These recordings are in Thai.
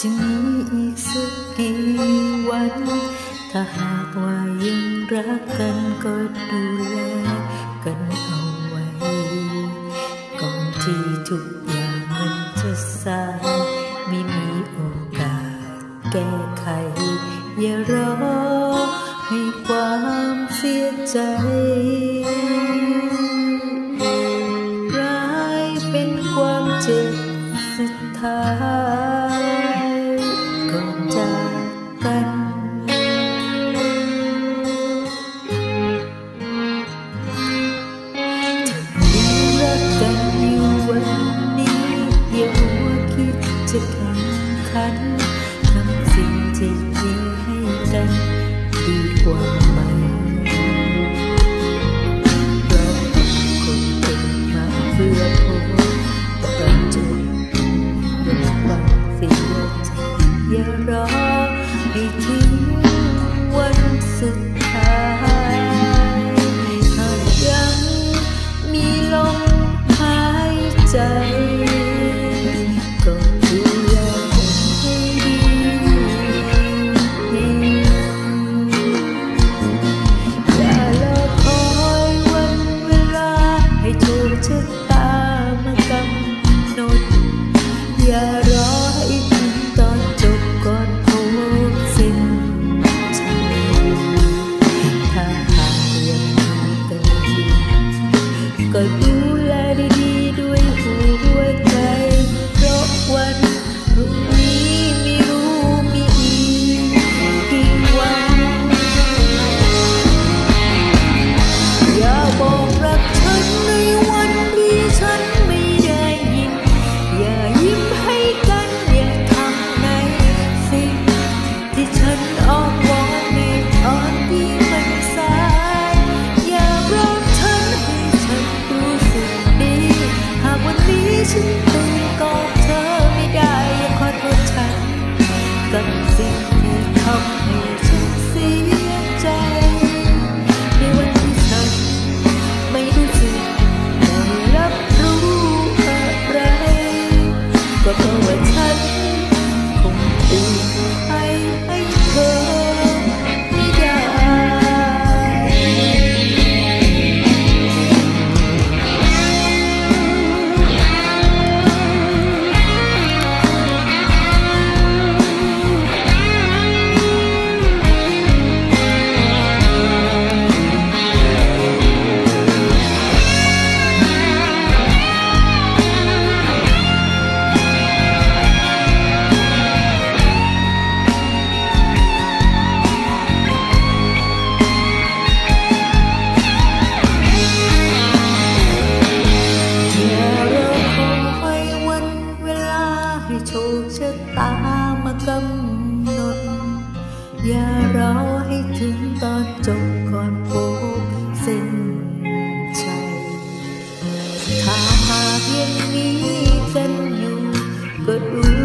จะมีอีกสักกี่วัน ถ้าหากว่ายังรักกันก็ดูแลกันเอาไว้ ก่อนที่ทุกอย่างมันจะสายไม่มีโอกาสแก้ไข อย่ารอให้ความเสียใจ คิดจะแข่งขันทำสิ่งที่ดีให้กันดีกว่าไหมเราคงเกิดมาเพื่อพบกันจนเป็นความเสียใจอย่ารอให้ถึงวันสุดท้ายหากยังมีลมหายใจ อย่ารอให้ถึงตอนจบก่อนพบสิ้นถ้าหากยังมีแต่ดีก็ดู ที่ฉันตื่นกอดเธอไม่ได้ยังขอโทษฉันกับ อย่ารอให้ถึงตอนจบก่อนพบเส้นใจ ถ้าหากยังมีกันอยู่ก็ดู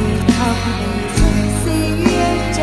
ที่ทำให้ฉันเสียใจ